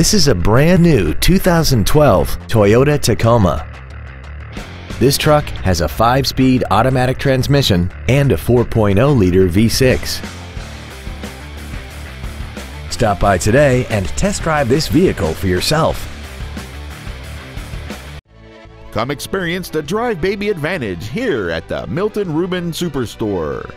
This is a brand new 2012 Toyota Tacoma. This truck has a 5-speed automatic transmission and a 4.0-liter V6. Stop by today and test drive this vehicle for yourself. Come experience the Drive Baby Advantage here at the Milton Ruben Superstore.